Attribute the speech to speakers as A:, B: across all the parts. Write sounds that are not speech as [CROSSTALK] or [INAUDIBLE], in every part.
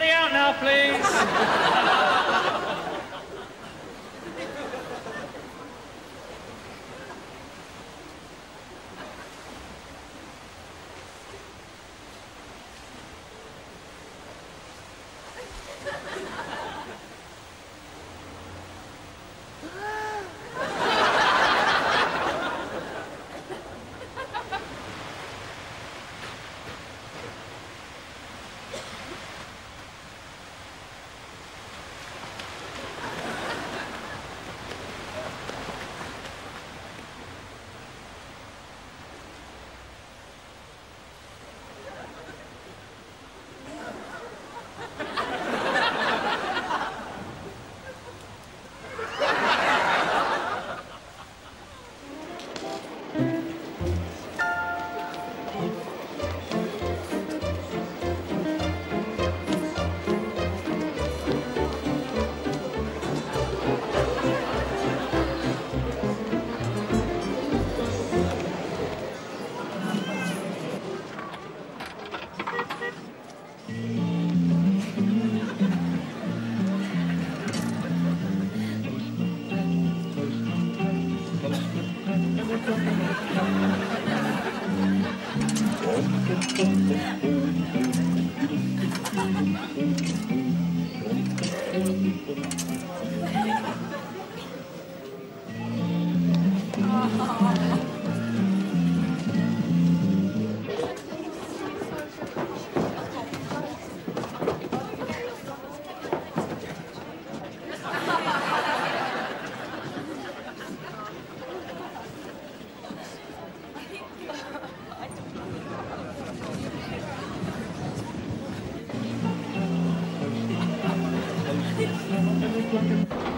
A: Everybody out now, please. [LAUGHS] Amen. Mm-hmm. w e l c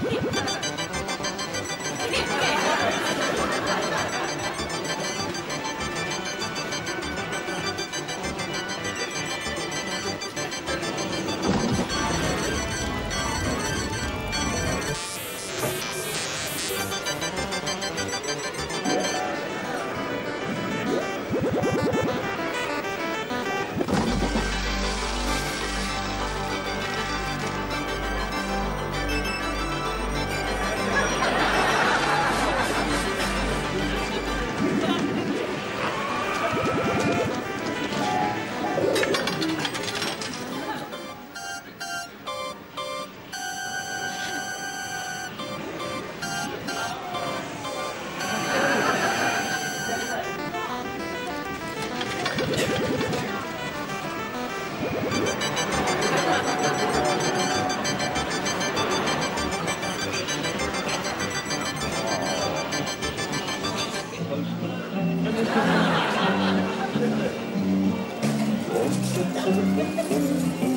A: Ha ha ha! Thank you.